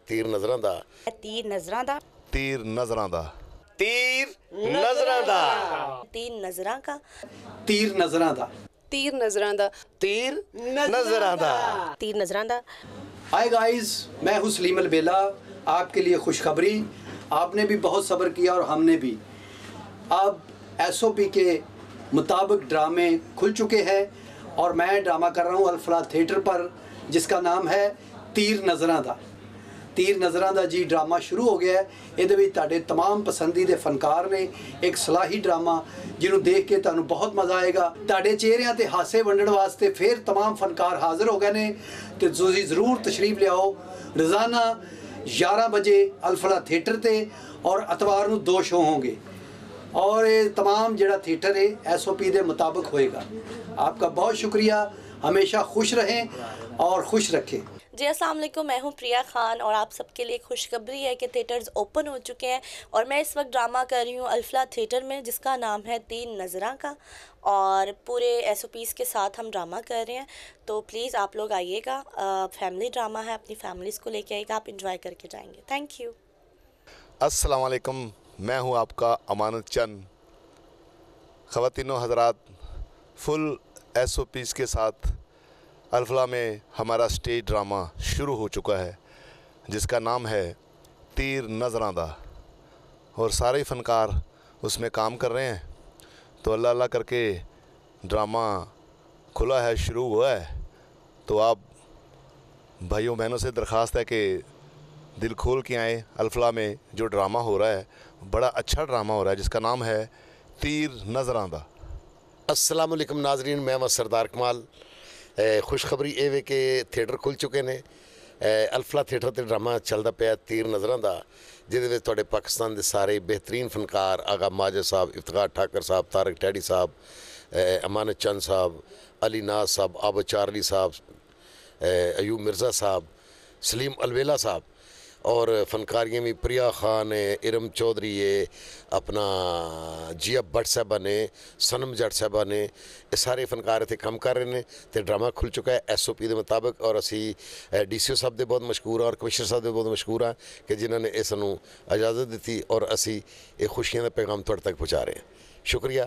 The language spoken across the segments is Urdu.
ਤੀਰ ਨਜ਼ਰਾਂ ਦਾ گائز میں ہوں سلیم البیلا آپ کے لیے خوشخبری آپ نے بھی بہت صبر کیا اور ہم نے بھی اب ایس او پی کے مطابق ڈرامے کھل چکے ہیں اور میں ڈرامہ کر رہا ہوں الفلا تھیٹر پر جس کا نام ہے تیر نظران دا۔ تیر نظراں دا جی ڈرامہ شروع ہو گیا ہے۔ یہ تے تمام پسندیدہ فنکار نے ایک صلاحی ڈرامہ جنہوں دیکھ کے تمہیں بہت مزہ آئے گا۔ تے چہرے تے ہاسے ونڈن واسطے پھر تمام فنکار حاضر ہو گئے ہیں تو تھی ضرور تشریف لیاؤ۔ روزانہ یارہ بجے الفلا تھیٹر تے اور اتوار نو دو شو ہوں گے۔ اور تمام جڑا تھیٹر ہے، ایس او پی دے مطابق ہوئے گا۔ آپ کا بہت شکریہ۔ ہمیشہ خوش رہیں اور خوش رکھیں۔ جی السلام علیکم، میں ہوں پریا خان اور آپ سب کے لیے خوشخبری ہے کہ تھیٹرز اوپن ہو چکے ہیں اور میں اس وقت ڈرامہ کر رہی ہوں الفلا تھیٹر میں، جس کا نام ہے تین نظراں کا اور پورے ایس او پیز کے ساتھ ہم ڈرامہ کر رہے ہیں۔ تو پلیز آپ لوگ آئیے گا فیملی ڈرامہ ہے، اپنی فیملیز کو لے کے آئیے گا، آپ انجوائے کر کے جائیں گے۔ تھینک یو السلام علیکم، میں ہوں آپ کا امانت چند۔ خواتین و حضرات فل ایس او پیز کے ساتھ الفلا میں ہمارا اسٹیج ڈرامہ شروع ہو چکا ہے، جس کا نام ہے تیر نظراندہ اور سارے فنکار اس میں کام کر رہے ہیں۔ تو اللہ اللہ کر کے ڈرامہ کھلا ہے، شروع ہوا ہے۔ تو آپ بھائیوں بہنوں سے درخواست ہے کہ دل کھول کے آئیں الفلا میں جو ڈرامہ ہو رہا ہے۔ بڑا اچھا ڈرامہ ہو رہا ہے، جس کا نام ہے تیر نظراندہ السلام علیکم ناظرین، میں سردار کمال۔ خوشخبری یہ کہ تھیٹر کھل چکے ہیں الفلا تھیٹر تے ترامہ چلتا پیا تیر نظراں جڑے پاکستان دے سارے بہترین فنکار آغا ماجد صاحب، افتخار ٹھاکر صاحب تارک ٹہڈی صاحب امانت چاند صاحب، علی ناز صاحب آب چارلی صاحب ایوب مرزا صاحب، سلیم الویلا صاحب۔ اور فنکاریاں بھی پریا خان ہے ارم چودھری ہے اپنا جی اب بٹ صاحبہ نے، سنم جٹ صاحبہ نے یہ سارے فنکار اتنے کام کر رہے ہیں تو ڈرامہ کھل چکا ہے ایس او پی کے مطابق اور اسی ڈی سی او صاحب کے بہت مشہور ہاں اور کمشنر صاحب دے بہت مشکور ہاں کہ جنہوں نے یہ سانوں اجازت دیتی اور اسی یہ خوشیاں کا پیغام تھوڑے تک پہنچا رہے ہیں۔ شکریہ۔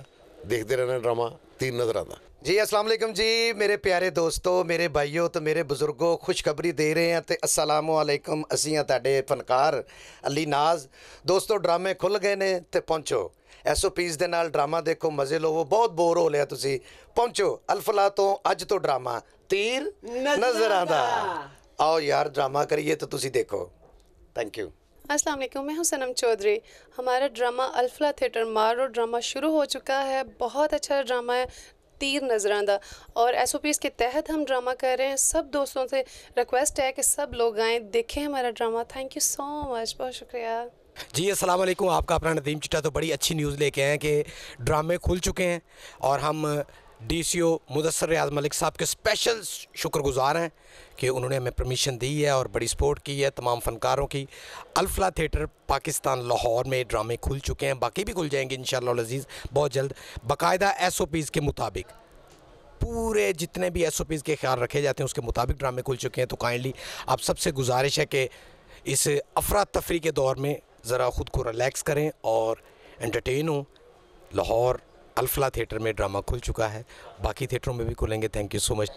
ਦੇਖਦੇ ਰਹਿਣਾ ਡਰਾਮਾ ਤੇ ਨਜ਼ਰ ਆਉਂਦਾ। ਜੀ ਅਸਲਾਮ ਅਲੈਕਮ ਜੀ ਮੇਰੇ ਪਿਆਰੇ ਦੋਸਤੋ ਮੇਰੇ ਭਾਈਓ ਤੇ ਮੇਰੇ ਬਜ਼ੁਰਗੋ ਖੁਸ਼ਖਬਰੀ ਦੇ ਰਹੇ ਆ ਤੇ ਅਸਲਾਮ ਅਲੈਕਮ ਅਸੀਂ ਆ ਤੁਹਾਡੇ ਫਨਕਾਰ ਅਲੀ ਨਾਜ਼। ਦੋਸਤੋ ਡਰਾਮੇ ਖੁੱਲ ਗਏ ਨੇ ਤੇ ਪਹੁੰਚੋ। ਐਸਓਪੀਜ਼ ਦੇ ਨਾਲ ਡਰਾਮਾ ਦੇਖੋ ਮਜ਼ੇ ਲਵੋ ਬਹੁਤ ਬੋਰ ਹੋ ਲਿਆ ਤੁਸੀਂ। ਪਹੁੰਚੋ ਅਲਫਲਾ ਤੋਂ ਅੱਜ ਤੋਂ ਡਰਾਮਾ ਤੀਰ ਨਜ਼ਰ ਆਂਦਾ ਆਓ ਯਾਰ ਡਰਾਮਾ ਕਰੀਏ ਤੇ ਤੁਸੀਂ ਦੇਖੋ। ਥੈਂਕ ਯੂ السلام علیکم، میں ہوں سنم چودھری۔ ہمارا ڈرامہ الفلا تھیٹر مارو ڈرامہ شروع ہو چکا ہے۔ بہت اچھا ڈرامہ ہے، تیر نظراندہ اور ایس او پیز کے تحت ہم ڈرامہ کر رہے ہیں۔ سب دوستوں سے ریکویسٹ ہے کہ سب لوگ آئیں، دیکھیں ہمارا drama. Thank you so much بہت شکریہ۔ جی السلام علیکم۔ آپ کا اپنا ندیم چٹا تو بڑی اچھی نیوز لے کے آئے ہیں کہ ڈرامے کھل چکے ہیں اور ہم ڈی سی او مدثر ریاض ملک صاحب کے اسپیشل شکر گزار ہیں کہ انہوں نے ہمیں پرمیشن دی ہے اور بڑی سپورٹ کی ہے تمام فنکاروں کی۔ الفلا تھیٹر پاکستان لاہور میں ڈرامے کھل چکے ہیں، باقی بھی کھل جائیں گے انشاءاللہ العزیز بہت جلد باقاعدہ ایس او پیز کے مطابق۔ پورے جتنے بھی ایس او پیز کے خیال رکھے جاتے ہیں، اس کے مطابق ڈرامے کھل چکے ہیں۔ تو کائنڈلی آپ سب سے گزارش ہے کہ اس افراتفری کے دور میں ذرا خود کو ریلیکس کریں اور انٹرٹین ہوں۔ لاہور الفلا تھیٹر میں ڈرامہ کھل چکا ہے۔ باقی تھیٹروں میں بھی کھلیں گے۔ تھینک یو سو مچ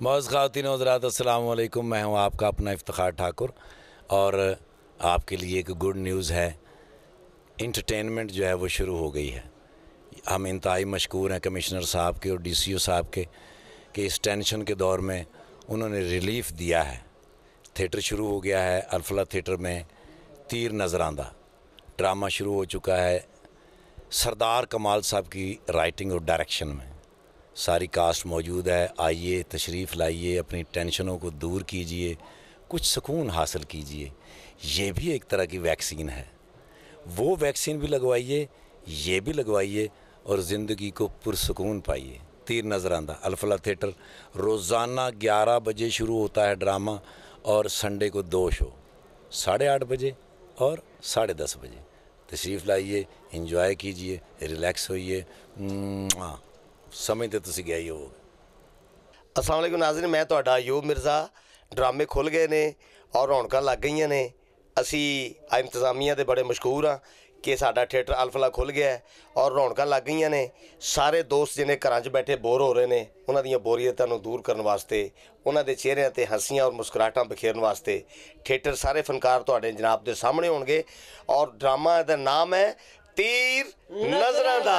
معذ خواتین حضرات، السلام علیکم۔ میں ہوں آپ کا اپنا افتخار ٹھاکر۔ اور آپ کے لیے ایک گڈ نیوز ہے۔ انٹرٹینمنٹ جو ہے وہ شروع ہو گئی ہے۔ ہم انتہائی مشکور ہیں کمشنر صاحب کے اور ڈی سی او صاحب کے کہ اس ٹینشن کے دور میں انہوں نے ریلیف دیا ہے۔ تھیٹر شروع ہو گیا ہے۔ الفلا تھیٹر میں تیر نظراندہ ڈرامہ شروع ہو چکا ہے۔ سردار کمال صاحب کی رائٹنگ اور ڈائریکشن میں ساری کاسٹ موجود ہے۔ آئیے، تشریف لائیے، اپنی ٹینشنوں کو دور کیجیے کچھ سکون حاصل کیجیے یہ بھی ایک طرح کی ویکسین ہے۔ وہ ویکسین بھی لگوائیے، یہ بھی لگوائیے اور زندگی کو پرسکون پائیے۔ تیر نظر آندہ الفلا تھیٹر، روزانہ گیارہ بجے شروع ہوتا ہے ڈرامہ اور سنڈے کو دو شو۔ ساڑھے آٹھ بجے اور ساڑھے دس بجے۔ ਤਸ਼ਰੀਫ ਲਾਈਏ ਇੰਜੋਏ ਕੀਜੀਏ ਰਿਲੈਕਸ ਹੋਈਏ ਸਮੇਂ ਤੇ ਤੁਸੀਂ ਗਏ ਹੀ ਹੋ ਅਸਲਾਮ ਅਲੈਕੁਮ ਨਾਜ਼ਰੀਨ, ਮੈਂ ਤੁਹਾਡਾ ਅਯੂਬ ਮਿਰਜ਼ਾ। ਡਰਾਮੇ ਖੁੱਲ ਗਏ ਨੇ ਔਰ ਰੌਣਕਾਂ ਲੱਗ ਗਈਆਂ ਨੇ। ਅਸੀਂ ਇੰਤਜ਼ਾਮੀਆਂ ਦੇ ਬੜੇ ਮਸ਼ਕੂਰ ਆ ਕਿ ਸਾਡਾ ਥੀਏਟਰ ਅਲਫਲਾ ਖੁੱਲ ਗਿਆ ਹੈ ਔਰ ਰੌਣਕਾਂ ਲੱਗ ਗਈਆਂ ਨੇ। ਸਾਰੇ ਦੋਸਤ ਜਿਹਨੇ ਘਰਾਂ 'ਚ ਬੈਠੇ ਬੋਰ ਹੋ ਰਹੇ ਨੇ ਉਹਨਾਂ ਦੀਆਂ ਬੋਰੀਅਤਾਂ ਨੂੰ ਦੂਰ ਕਰਨ ਵਾਸਤੇ ਉਹਨਾਂ ਦੇ ਚਿਹਰਿਆਂ ਤੇ ਹੱਸੀਆਂ ਔਰ ਮੁਸਕਰਾਹਟਾਂ ਬਖੇਰਨ ਵਾਸਤੇ ਥੀਏਟਰ ਸਾਰੇ ਫਨਕਾਰ ਤੁਹਾਡੇ ਜਨਾਬ ਦੇ ਸਾਹਮਣੇ ਹੋਣਗੇ ਔਰ ਡਰਾਮਾ ਦਾ ਨਾਮ ਹੈ ਤੀਰ ਨਜ਼ਰਾਂ ਦਾ।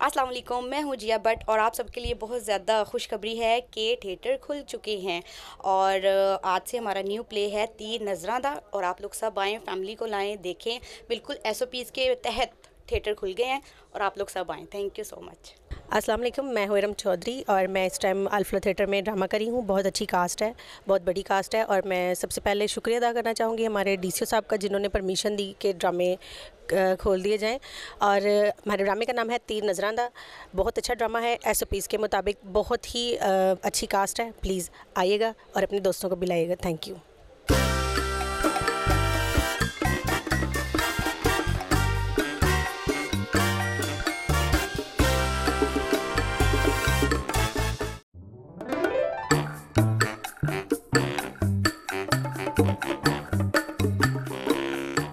السلام علیکم، میں ہوں جیا بٹ اور آپ سب کے لیے بہت زیادہ خوشخبری ہے کہ تھیٹر کھل چکے ہیں اور آج سے ہمارا نیو پلے ہے تیر نذراندہ اور آپ لوگ سب آئیں، فیملی کو لائیں، دیکھیں۔ بالکل ایس او پیز کے تحت تھیٹر کھل گئے ہیں اور آپ لوگ سب آئیں۔ تھینک یو سو مچ السلام علیکم، میں ہوئرم چودری چودھری اور میں اس ٹائم الفلا تھیٹر میں ڈرامہ کری ہوں۔ بہت اچھی کاسٹ ہے، بہت بڑی کاسٹ ہے اور میں سب سے پہلے شکریہ ادا کرنا چاہوں گی ہمارے ڈی سی او صاحب کا جنہوں نے پرمیشن دی کہ ڈرامے کھول دیے جائیں۔ اور ہمارے ڈرامے کا نام ہے تیر نذراندہ بہت اچھا ڈرامہ ہے، ایس او پیز کے مطابق بہت ہی اچھی کاسٹ ہے۔ پلیز آئیے گا اور اپنے دوستوں کو بھی لائیے گا۔ Thank you